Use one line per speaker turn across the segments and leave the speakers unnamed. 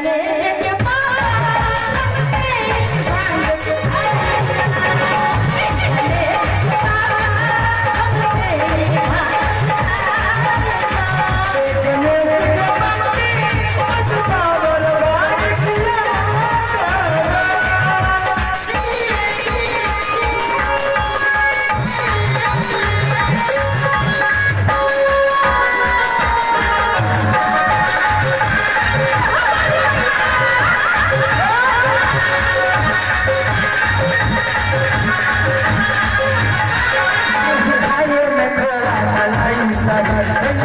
जने Bye-bye.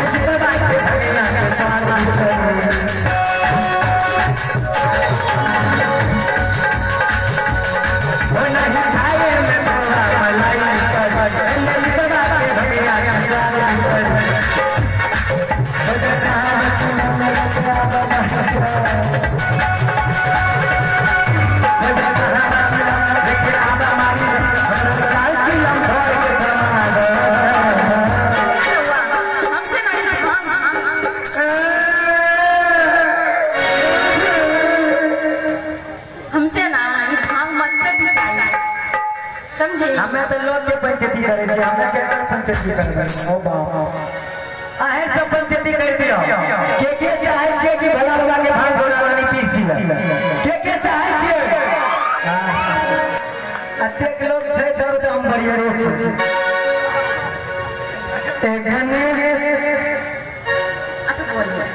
समझे?
हमें तो लोग के पंचायती करे छे हमरा के कर पंचायती करे ओ बाप। आहे सब पंचायती कर दियो। के के चाहे छे कि भला बाबा के भाँग घोड़ा वाली पीस दिया। के के चाहे छे। अतेक लोग छै दर तो हम बढ़िया रे छे। एखने
अच्छा बोलिए।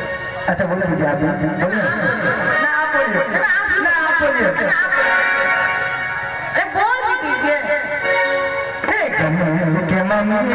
अच्छा बोलिए। मुझे आप बोलिए। ना आप बोलिए। ना आप बोलिए। Hey!